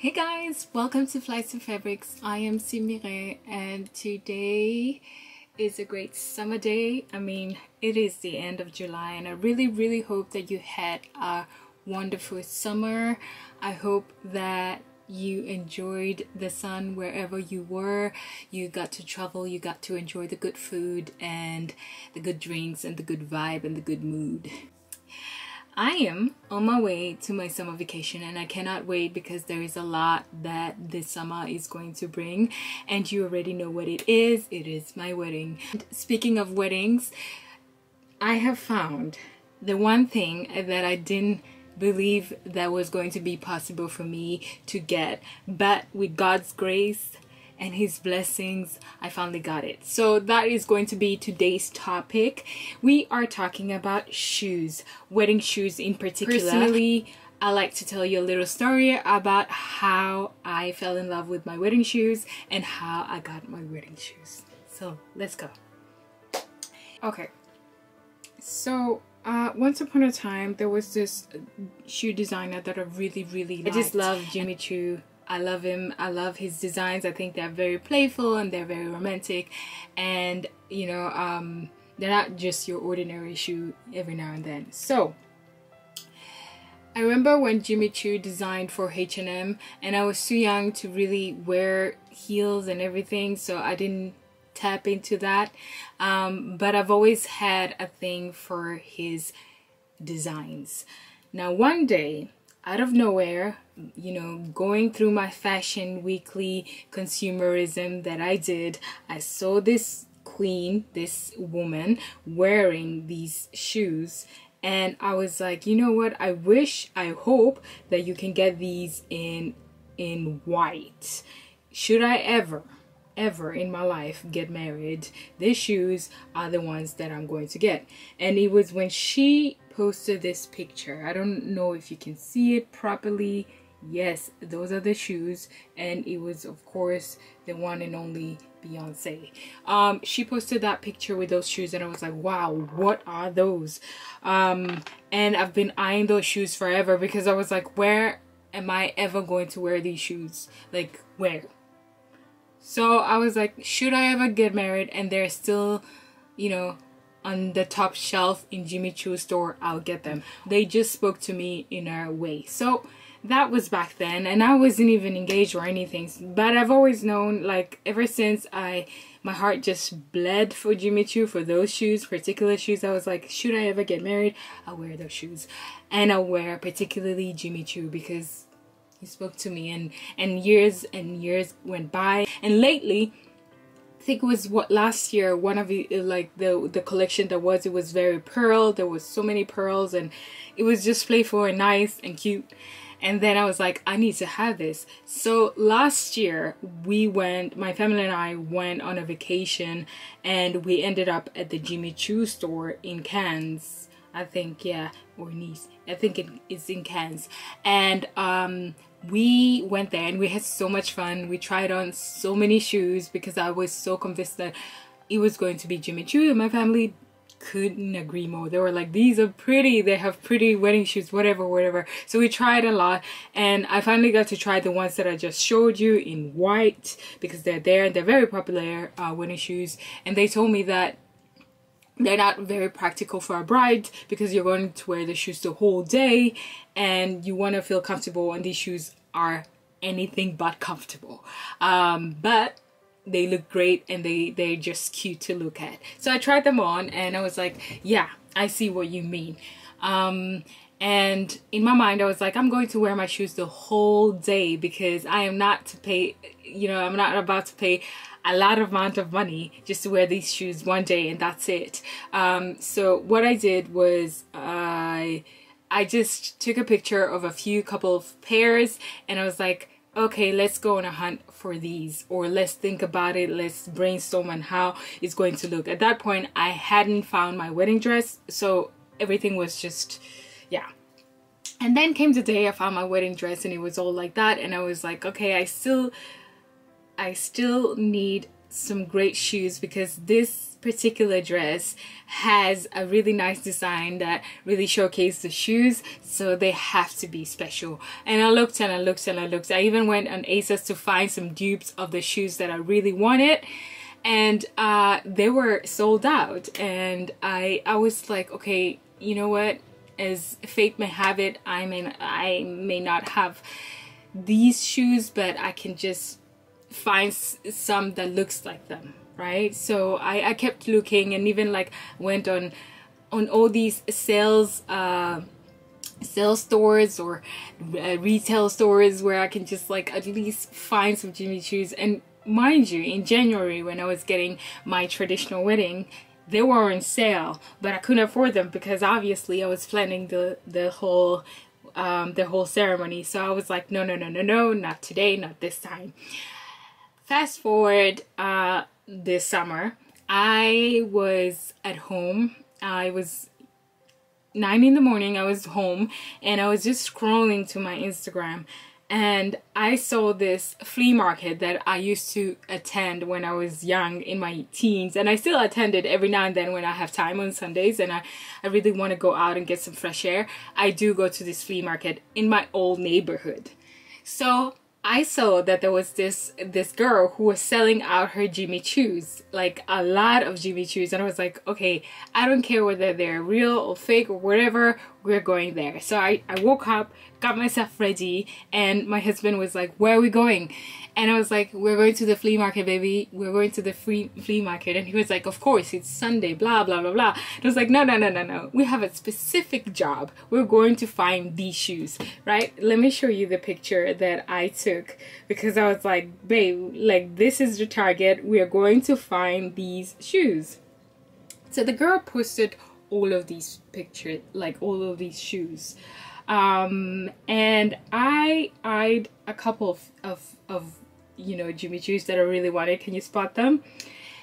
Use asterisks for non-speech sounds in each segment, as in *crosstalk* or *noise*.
Hey guys, welcome to Flights and Fabrics. I am Simire and today is a great summer day. I mean, it is the end of July and I really, really hope that you had a wonderful summer. I hope that you enjoyed the sun wherever you were. You got to travel, you got to enjoy the good food and the good drinks and the good vibe and the good mood. I am on my way to my summer vacation and I cannot wait because there is a lot that this summer is going to bring and you already know what it is. It is my wedding. And speaking of weddings, I have found the one thing that I didn't believe that was going to be possible for me to get but with God's grace and his blessings I finally got it. So that is going to be today's topic. We are talking about shoes wedding shoes in particular. Personally I like to tell you a little story about how I fell in love with my wedding shoes and how I got my wedding shoes. So let's go. Okay. So uh, once upon a time there was this shoe designer that I really really liked. I just love Jimmy Choo I love him. I love his designs. I think they're very playful and they're very romantic. And, you know, um, they're not just your ordinary shoe every now and then. So, I remember when Jimmy Choo designed for H&M and I was too young to really wear heels and everything. So I didn't tap into that. Um, but I've always had a thing for his designs. Now, one day, out of nowhere, you know, going through my fashion weekly consumerism that I did, I saw this queen, this woman wearing these shoes and I was like, you know what? I wish, I hope that you can get these in in white. Should I ever ever in my life get married, these shoes are the ones that I'm going to get. And it was when she posted this picture. I don't know if you can see it properly. Yes, those are the shoes. And it was, of course, the one and only Beyonce. Um, she posted that picture with those shoes and I was like, wow, what are those? Um, and I've been eyeing those shoes forever because I was like, where am I ever going to wear these shoes? Like, where? So I was like, should I ever get married and they're still, you know, on the top shelf in Jimmy Choo's store, I'll get them. They just spoke to me in a way. So that was back then and I wasn't even engaged or anything. But I've always known like ever since I my heart just bled for Jimmy Choo for those shoes, particular shoes. I was like, should I ever get married? I'll wear those shoes. And I'll wear particularly Jimmy Choo because he spoke to me and and years and years went by and lately think it was what last year one of the like the the collection that was it was very pearl. There was so many pearls and it was just playful and nice and cute. And then I was like I need to have this. So last year we went my family and I went on a vacation and we ended up at the Jimmy Choo store in Cannes I think yeah or Nice. I think it is in Cannes and um we went there and we had so much fun. We tried on so many shoes because I was so convinced that it was going to be Jimmy Choo and my family couldn't agree more. They were like, these are pretty. They have pretty wedding shoes, whatever, whatever. So we tried a lot and I finally got to try the ones that I just showed you in white because they're there and they're very popular uh, wedding shoes. And they told me that they're not very practical for a bride because you're going to wear the shoes the whole day and you want to feel comfortable and these shoes are anything but comfortable. Um, but they look great and they they're just cute to look at. So I tried them on and I was like yeah I see what you mean. Um, and in my mind I was like I'm going to wear my shoes the whole day because I am not to pay you know I'm not about to pay a lot of amount of money just to wear these shoes one day and that's it. Um, so what I did was I I just took a picture of a few couple of pairs and I was like okay let's go on a hunt for these or let's think about it. Let's brainstorm on how it's going to look. At that point I hadn't found my wedding dress so everything was just yeah. And then came the day I found my wedding dress and it was all like that and I was like okay I still I still need some great shoes because this particular dress has a really nice design that really showcases the shoes so they have to be special. And I looked and I looked and I looked. I even went on ASOS to find some dupes of the shoes that I really wanted and uh, they were sold out. And I I was like okay you know what? As fate may have it I may I may not have these shoes but I can just find some that looks like them right? So I, I kept looking and even like went on on all these sales uh sales stores or uh, retail stores where I can just like at least find some Jimmy Choos. And mind you in January when I was getting my traditional wedding they were on sale but I couldn't afford them because obviously I was planning the the whole um, the whole ceremony. So I was like no no no no no not today not this time fast forward uh, this summer I was at home I was nine in the morning I was home and I was just scrolling to my Instagram and I saw this flea market that I used to attend when I was young in my teens and I still attend it every now and then when I have time on Sundays and I, I really want to go out and get some fresh air. I do go to this flea market in my old neighborhood. So I saw that there was this this girl who was selling out her Jimmy Choos, like a lot of Jimmy Choos, and I was like, okay, I don't care whether they're real or fake or whatever, we're going there. So I, I woke up, got myself ready, and my husband was like, where are we going? And I was like, we're going to the flea market, baby. We're going to the free flea market. And he was like, of course, it's Sunday, blah, blah, blah, blah. And I was like, no, no, no, no, no. We have a specific job. We're going to find these shoes, right? Let me show you the picture that I took because I was like, babe, like this is the target. We are going to find these shoes. So the girl posted all of these pictures, like all of these shoes. Um, and I eyed a couple of, of, of you know, Jimmy Choos that I really wanted. Can you spot them?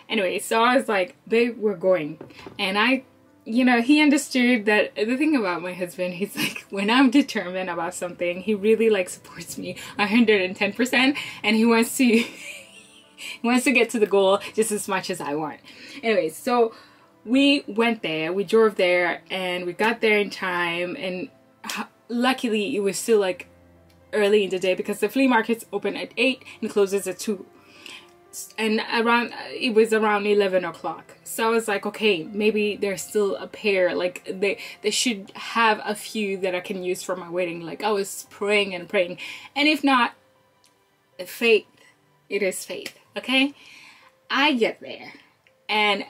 Anyway, so I was like, they we're going. And I, you know, he understood that the thing about my husband, he's *laughs* like, when I'm determined about something, he really like supports me 110% and he wants to, *laughs* he wants to get to the goal just as much as I want. Anyway, so we went there, we drove there and we got there in time and luckily it was still like early in the day because the flea market's open at 8 and closes at 2 and around it was around 11 o'clock. So i was like okay maybe there's still a pair like they they should have a few that i can use for my wedding. Like i was praying and praying. And if not faith it is faith okay? I get there and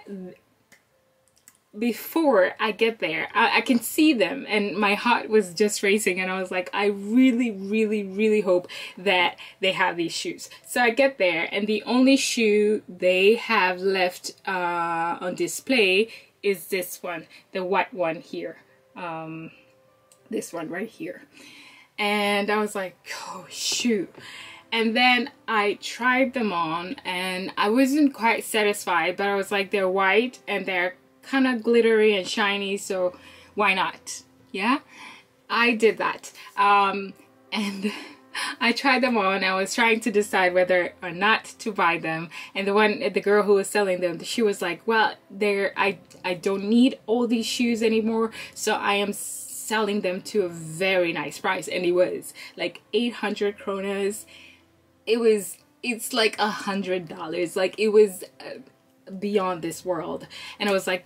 before I get there, I, I, can see them and my heart was just racing and I was like, I really, really, really hope that they have these shoes. So I get there and the only shoe they have left uh, on display is this one, the white one here. Um, this one right here. And I was like, oh shoot. And then I tried them on and I wasn't quite satisfied, but I was like, they're white and they're kind of glittery and shiny so why not? Yeah? I did that. Um, and *laughs* I tried them on I was trying to decide whether or not to buy them. And the one the girl who was selling them she was like well there I I don't need all these shoes anymore so I am selling them to a very nice price. And it was like 800 kronas. It was it's like a hundred dollars. Like it was uh, beyond this world. And I was like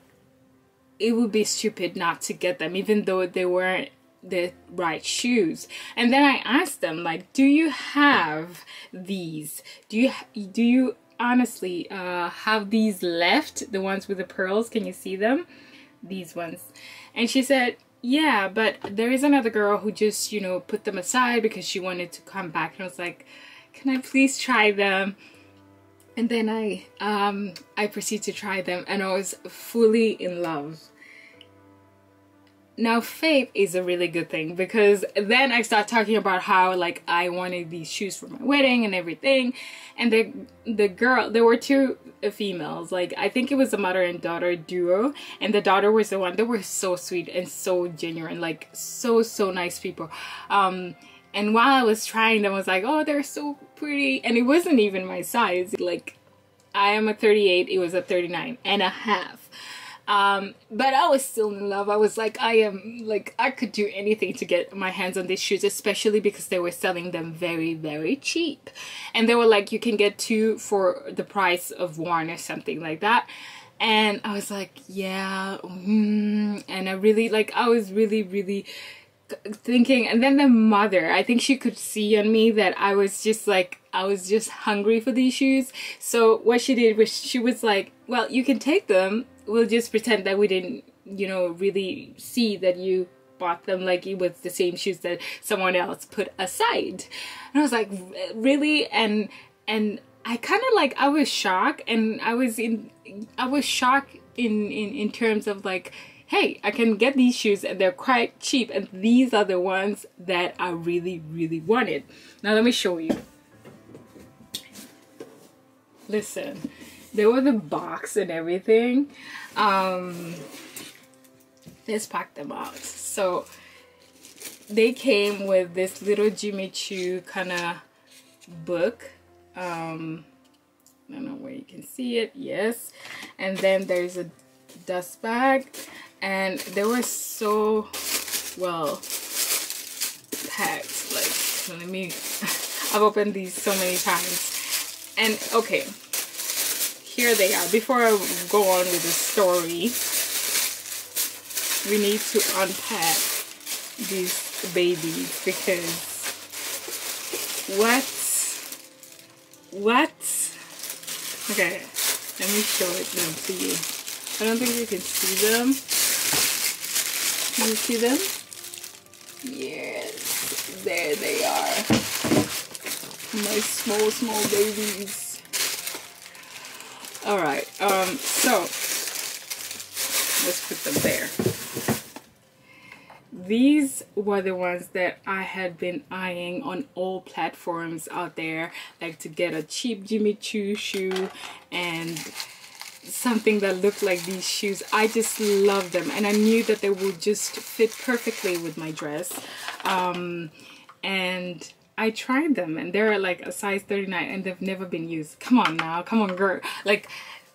it would be stupid not to get them even though they weren't the right shoes. And then i asked them like do you have these? Do you do you honestly uh have these left the ones with the pearls? Can you see them? These ones. And she said yeah but there is another girl who just you know put them aside because she wanted to come back. And i was like can i please try them and then I um, I proceeded to try them and I was fully in love. Now faith is a really good thing because then I start talking about how like I wanted these shoes for my wedding and everything. And the the girl there were two females. Like I think it was a mother and daughter duo. And the daughter was the one they were so sweet and so genuine. Like so so nice people. Um and while I was trying them, I was like, oh, they're so pretty. And it wasn't even my size. Like, I am a 38, it was a 39 and a half. Um, but I was still in love. I was like, I am like, I could do anything to get my hands on these shoes, especially because they were selling them very, very cheap. And they were like, you can get two for the price of one or something like that. And I was like, yeah, mm. and I really like, I was really, really thinking and then the mother i think she could see on me that i was just like i was just hungry for these shoes. So what she did was she was like well you can take them. We'll just pretend that we didn't you know really see that you bought them like it was the same shoes that someone else put aside. And i was like really? And and i kind of like i was shocked and i was in i was shocked in in in terms of like hey, I can get these shoes and they're quite cheap and these are the ones that I really, really wanted. Now let me show you. Listen, there was the box and everything. Um, let's pack them out. So they came with this little Jimmy Choo kind of book. Um, I don't know where you can see it. Yes. And then there's a dust bag and they were so well packed like let me *laughs* I've opened these so many times. And okay here they are. Before I go on with the story we need to unpack these babies because what what? Okay let me show it them to you. I don't think you can see them can you see them? Yes, there they are. My small, small babies. Alright, um, so let's put them there. These were the ones that I had been eyeing on all platforms out there, like to get a cheap Jimmy Choo shoe and something that looked like these shoes. I just love them and I knew that they would just fit perfectly with my dress. Um, and I tried them and they're like a size 39 and they've never been used. Come on now, come on girl. Like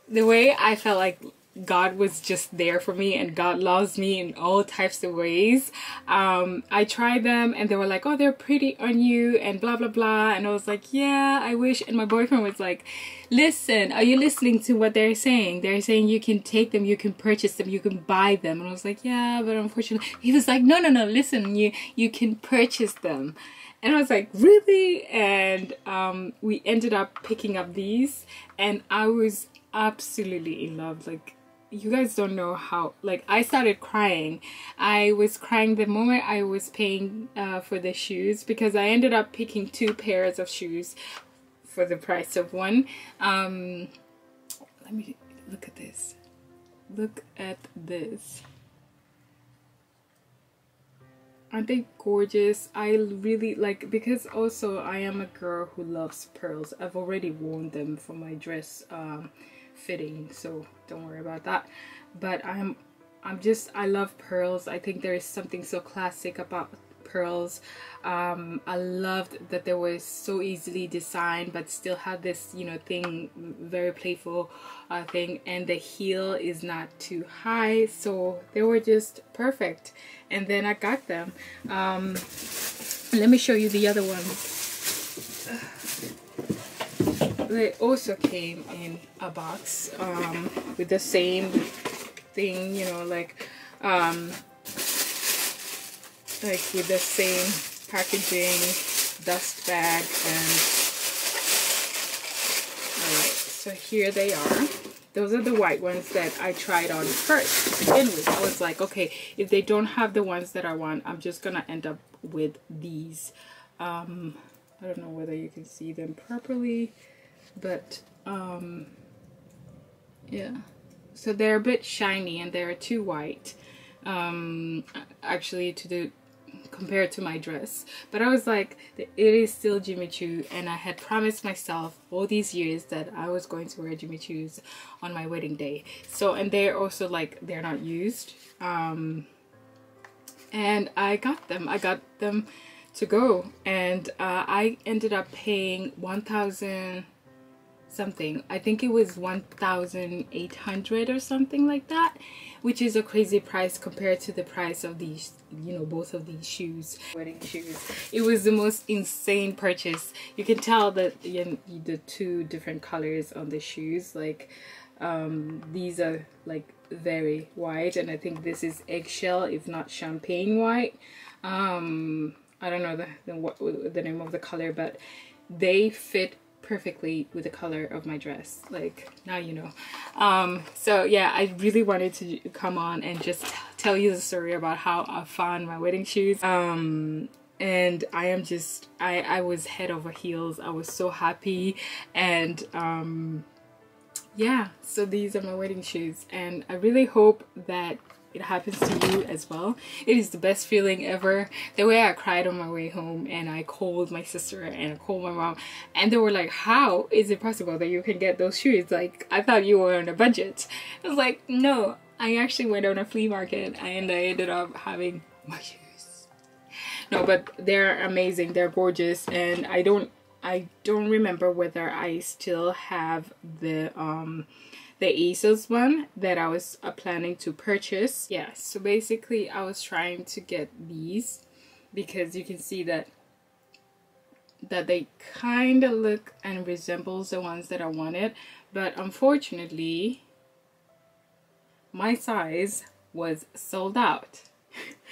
the way I felt like God was just there for me and God loves me in all types of ways. Um, I tried them and they were like, oh, they're pretty on you and blah, blah, blah. And I was like, yeah, I wish. And my boyfriend was like, listen, are you listening to what they're saying? They're saying you can take them, you can purchase them, you can buy them. And I was like, yeah, but unfortunately, he was like, no, no, no, listen, you, you can purchase them. And I was like, really? And um, we ended up picking up these and I was absolutely in love. Like, you guys don't know how like I started crying. I was crying the moment I was paying uh, for the shoes because I ended up picking two pairs of shoes for the price of one. Um, let me look at this. Look at this. Aren't they gorgeous? I really like because also I am a girl who loves pearls. I've already worn them for my dress um, fitting so don't worry about that. But I'm I'm just I love pearls. I think there is something so classic about pearls. Um, I loved that they were so easily designed but still had this you know thing very playful uh, thing. And the heel is not too high so they were just perfect. And then I got them. Um, let me show you the other ones they also came in a box um, with the same thing, you know, like um, like with the same packaging, dust bag, and alright, so here they are. Those are the white ones that I tried on first to begin with. I was like, okay, if they don't have the ones that I want, I'm just gonna end up with these. Um, I don't know whether you can see them properly but um, yeah. So they're a bit shiny and they're too white um, actually to the compared to my dress. But I was like it is still Jimmy Choo and I had promised myself all these years that I was going to wear Jimmy Choo's on my wedding day. So and they're also like they're not used um, and I got them. I got them to go. And uh, I ended up paying 1,000 something. I think it was 1800 or something like that which is a crazy price compared to the price of these you know both of these shoes. Wedding shoes. It was the most insane purchase. You can tell that you know, the two different colors on the shoes like um these are like very white and i think this is eggshell if not champagne white. Um i don't know the, the what the name of the color but they fit perfectly with the color of my dress like now you know. Um so yeah i really wanted to come on and just tell you the story about how i found my wedding shoes. Um and i am just i i was head over heels. I was so happy. And um yeah so these are my wedding shoes. And i really hope that it happens to you as well. It is the best feeling ever. The way I cried on my way home and I called my sister and I called my mom and they were like, how is it possible that you can get those shoes? Like, I thought you were on a budget. I was like, no, I actually went on a flea market and I ended up having my shoes. No, but they're amazing. They're gorgeous and I don't I don't remember whether I still have the um the ASOS one that I was uh, planning to purchase. Yeah, so basically I was trying to get these because you can see that that they kind of look and resembles the ones that I wanted but unfortunately my size was sold out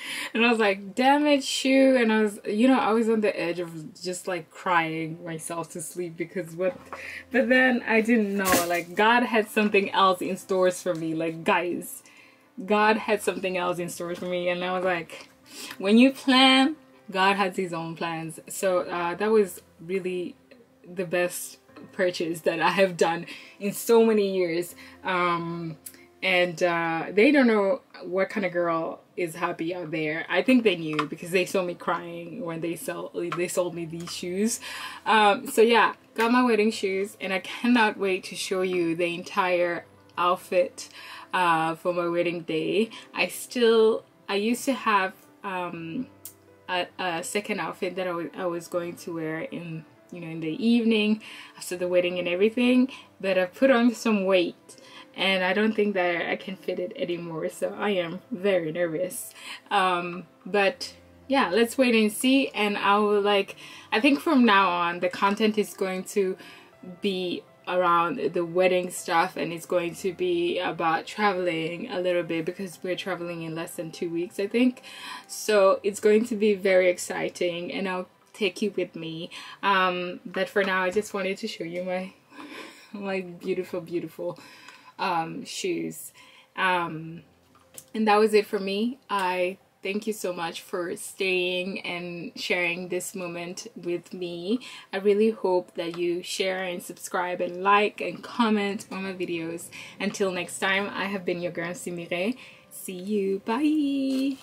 *laughs* and I was like, damn it, shoe. And I was, you know, I was on the edge of just like crying myself to sleep because what, but then I didn't know, like, God had something else in stores for me. Like, guys, God had something else in stores for me. And I was like, when you plan, God has his own plans. So uh, that was really the best purchase that I have done in so many years. Um, and uh, they don't know what kind of girl is happy out there. I think they knew because they saw me crying when they sell they sold me these shoes. Um, so yeah, got my wedding shoes, and I cannot wait to show you the entire outfit uh, for my wedding day. I still I used to have um, a, a, second outfit that I was going to wear in you know in the evening after the wedding and everything, but I put on some weight and I don't think that I can fit it anymore so I am very nervous. Um, but yeah let's wait and see. And I will like I think from now on the content is going to be around the wedding stuff and it's going to be about traveling a little bit because we're traveling in less than two weeks I think. So it's going to be very exciting and I'll take you with me. Um, but for now I just wanted to show you my *laughs* my beautiful beautiful um, shoes. Um, and that was it for me. I thank you so much for staying and sharing this moment with me. I really hope that you share and subscribe and like and comment on my videos. Until next time, I have been your girl Simire. See you. Bye.